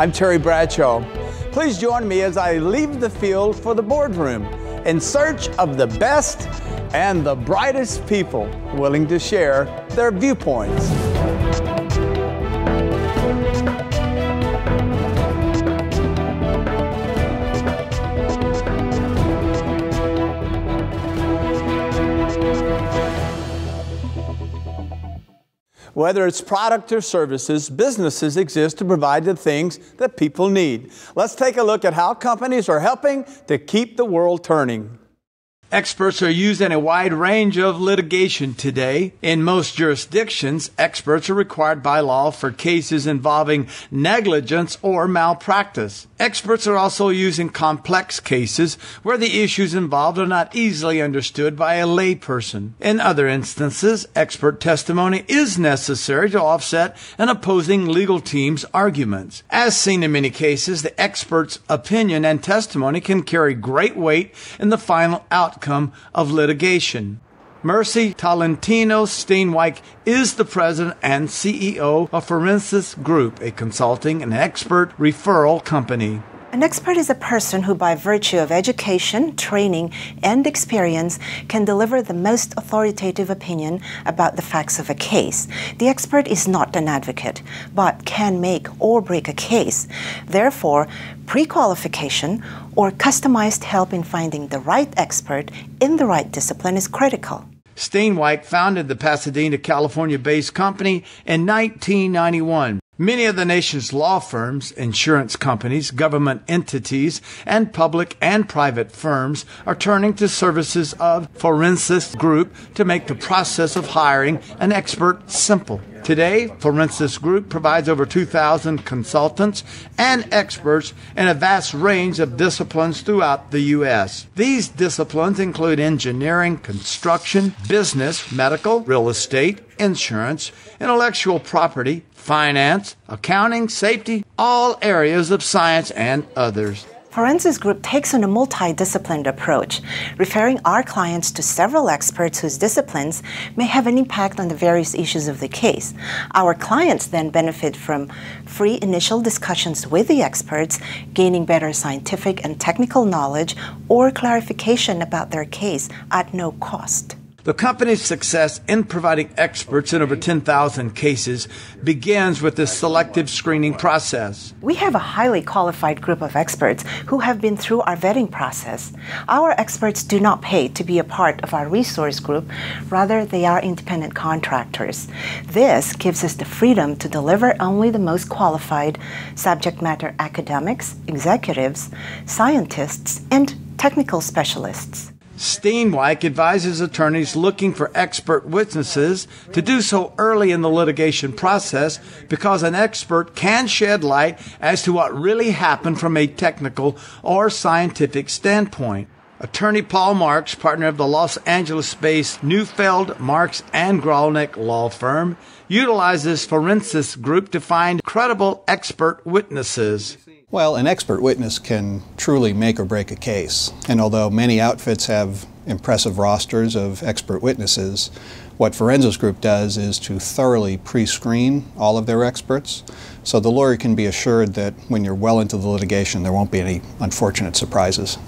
I'm Terry Bradshaw. Please join me as I leave the field for the boardroom in search of the best and the brightest people willing to share their viewpoints. Whether it's product or services, businesses exist to provide the things that people need. Let's take a look at how companies are helping to keep the world turning. Experts are used in a wide range of litigation today. In most jurisdictions, experts are required by law for cases involving negligence or malpractice. Experts are also used in complex cases where the issues involved are not easily understood by a layperson. In other instances, expert testimony is necessary to offset an opposing legal team's arguments. As seen in many cases, the expert's opinion and testimony can carry great weight in the final outcome outcome of litigation. Mercy Tolentino Steinwijk is the president and CEO of Forensis Group, a consulting and expert referral company. An expert is a person who, by virtue of education, training, and experience, can deliver the most authoritative opinion about the facts of a case. The expert is not an advocate, but can make or break a case. Therefore, pre qualification or customized help in finding the right expert in the right discipline is critical. Steinwijk founded the Pasadena, California based company in 1991. Many of the nation's law firms, insurance companies, government entities, and public and private firms are turning to services of Forensis Group to make the process of hiring an expert simple. Today, Forensis Group provides over 2,000 consultants and experts in a vast range of disciplines throughout the U.S. These disciplines include engineering, construction, business, medical, real estate, insurance, intellectual property, finance, accounting, safety, all areas of science and others. Forensis Group takes on a multidisciplined approach, referring our clients to several experts whose disciplines may have an impact on the various issues of the case. Our clients then benefit from free initial discussions with the experts, gaining better scientific and technical knowledge or clarification about their case at no cost. The company's success in providing experts in over 10,000 cases begins with the selective screening process. We have a highly qualified group of experts who have been through our vetting process. Our experts do not pay to be a part of our resource group, rather, they are independent contractors. This gives us the freedom to deliver only the most qualified subject matter academics, executives, scientists, and technical specialists. Steinwijk advises attorneys looking for expert witnesses to do so early in the litigation process because an expert can shed light as to what really happened from a technical or scientific standpoint. Attorney Paul Marks, partner of the Los Angeles-based Neufeld, Marks and Gralnick law firm, utilizes Forensis Group to find credible expert witnesses. Well, an expert witness can truly make or break a case. And although many outfits have impressive rosters of expert witnesses, what Forensis Group does is to thoroughly pre-screen all of their experts so the lawyer can be assured that when you're well into the litigation there won't be any unfortunate surprises.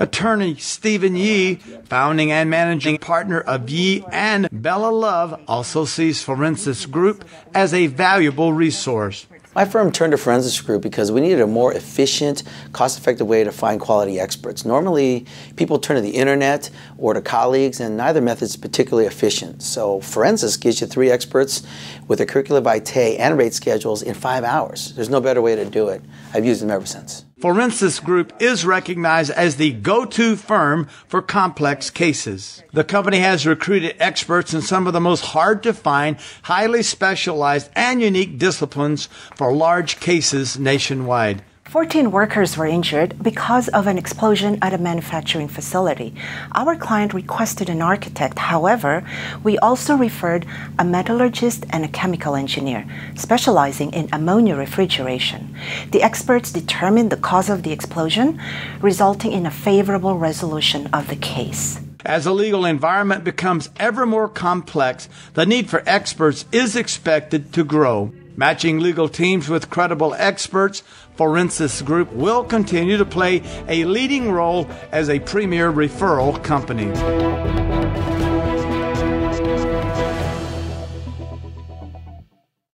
Attorney Stephen Yee, founding and managing partner of Yee and Belilove, also sees Forensis Group as a valuable resource. My firm turned to Forensis Group because we needed a more efficient, cost-effective way to find quality experts. Normally, people turn to the internet or to colleagues, and neither method is particularly efficient. So Forensis gives you three experts with a curricula vitae and rate schedules in five hours. There's no better way to do it. I've used them ever since. Forensis Group is recognized as the go-to firm for complex cases. The company has recruited experts in some of the most hard to find, highly specialized, and unique disciplines for large cases nationwide. 14 workers were injured because of an explosion at a manufacturing facility. Our client requested an architect. However, we also referred a metallurgist and a chemical engineer specializing in ammonia refrigeration. The experts determined the cause of the explosion, resulting in a favorable resolution of the case. As the legal environment becomes ever more complex, the need for experts is expected to grow. Matching legal teams with credible experts, Forensis Group will continue to play a leading role as a premier referral company.